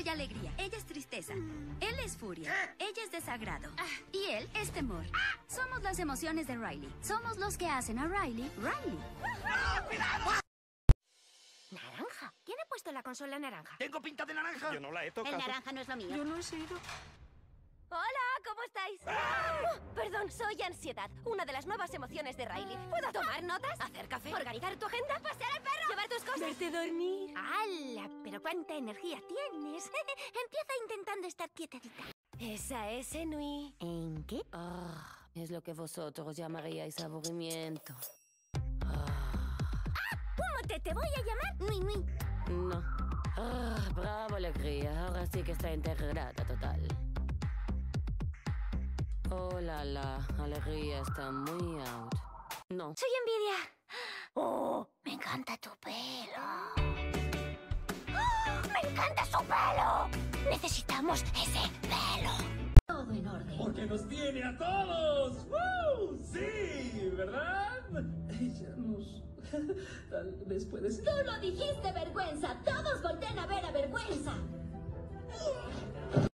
soy alegría. Ella es tristeza. Él es furia. Ella es desagrado. Y él es temor. Somos las emociones de Riley. Somos los que hacen a Riley, Riley. ¿Naranja? ¿Quién ha puesto la consola naranja? ¿Tengo pinta de naranja? Yo no la he El tocado. naranja no es lo mío. Yo no he sido. Hola, ¿cómo estáis? Oh, perdón, soy ansiedad, una de las nuevas emociones de Riley. ¿Puedo tomar notas? ¿Hacer café? ¿Organizar tu agenda? ¿Pasear al Verte dormir. ¡Hala! ¿Pero cuánta energía tienes? Empieza intentando estar quietecita. Esa es Enui. ¿En qué? Ah, es lo que vosotros llamaríais aburrimiento. ¿Cómo te, te voy a llamar? Nui Nui. No. Ah, bravo, alegría. Ahora sí que está integrada total. Oh, la, la. Alegría está muy out. No. Soy envidia. Encanta su pelo! Necesitamos ese pelo. Porque nos tiene a todos. ¡Woo! Sí, ¿verdad? Ella nos... Tal vez puede ser... ¡Tú lo dijiste,